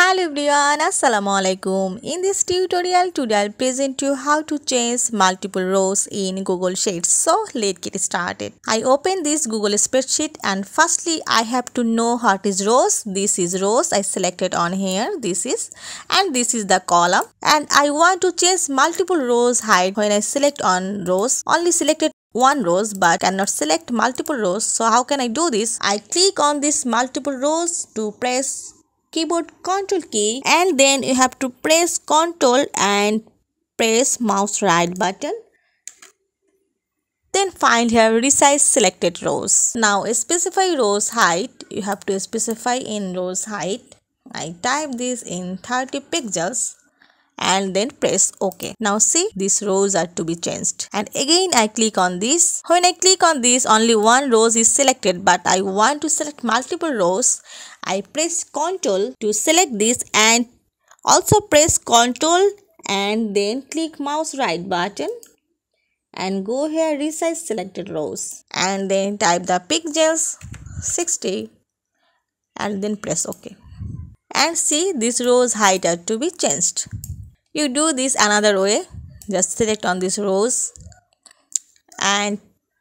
Hello everyone, Assalamu alaikum. In this tutorial, today I'll present you how to change multiple rows in Google Sheets. So let's get started. I open this Google spreadsheet and firstly I have to know what is rows. This is rows I selected on here. This is and this is the column and I want to change multiple rows height when I select on rows. Only selected one rows but cannot select multiple rows so how can i do this i click on this multiple rows to press keyboard control key and then you have to press control and press mouse right button. Then find here resize selected rows. Now specify rows height. You have to specify in rows height. I type this in 30 pixels and then press OK. Now see these rows are to be changed and again I click on this. When I click on this only one rows is selected but I want to select multiple rows. I press Ctrl to select this and also press Ctrl and then click mouse right button and go here resize selected rows and then type the pixels 60 and then press OK. And see these rows height are to be changed. You do this another way. Just select on this rows and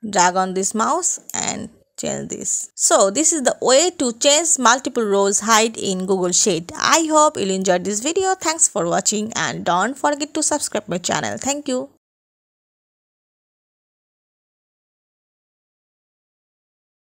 drag on this mouse and change this. So this is the way to change multiple rows height in Google Sheet. I hope you enjoyed this video. Thanks for watching and don't forget to subscribe my channel. Thank you.